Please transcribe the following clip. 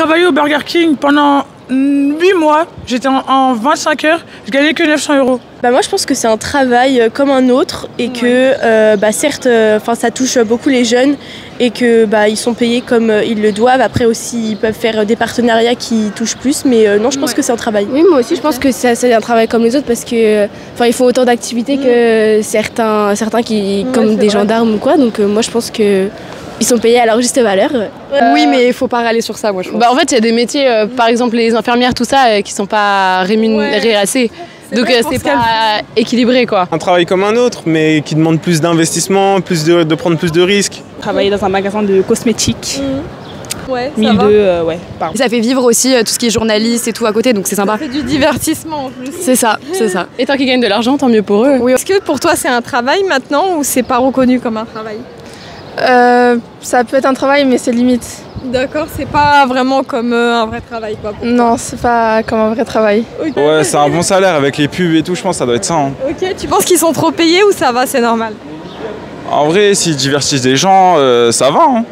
travaillé au Burger King pendant 8 mois. J'étais en, en 25 heures. Je gagnais que 900 euros. Bah moi je pense que c'est un travail euh, comme un autre et que euh, bah certes enfin ça touche beaucoup les jeunes et que bah ils sont payés comme euh, ils le doivent après aussi ils peuvent faire des partenariats qui touchent plus mais euh, non je pense Ouais. que c'est un travail. Oui, moi aussi, je pense que c'est un travail comme les autres parce que, enfin, ils font autant d'activités que certains, certains qui, Ouais, comme des vrai. gendarmes ou quoi. Donc, euh, moi, je pense que ils sont payés à leur juste valeur. Oui, mais il faut pas râler sur ça, moi, je pense. Bah, en fait, il y a des métiers, euh, par exemple les infirmières, tout ça, euh, qui sont pas rémunérés assez. Donc vrai, euh, c'est pas équilibré quoi. Un travail comme un autre, mais qui demande plus d'investissement, plus de, de prendre plus de risques. Travailler dans un magasin de cosmétiques. Ouais, ça 1002, va. euh, ouais, pardon. Ça fait vivre aussi euh, tout ce qui est journaliste et tout à côté, donc c'est sympa. C'est du divertissement en plus. C'est ça, c'est ça. Et tant qu'ils gagnent de l'argent, tant mieux pour eux. Oui. Est-ce que pour toi c'est un travail maintenant ou c'est pas reconnu comme un travail? Euh, ça peut être un travail, mais c'est limite. D'accord, c'est pas vraiment comme euh, un vrai travail quoi. pour Non, c'est pas comme un vrai travail. Ouais, c'est un bon salaire avec les pubs et tout, je pense que ça doit être ça. hein. Ok, tu penses qu'ils sont trop payés ou ça va, c'est normal? En vrai, s'ils divertissent des gens, euh, ça va. hein.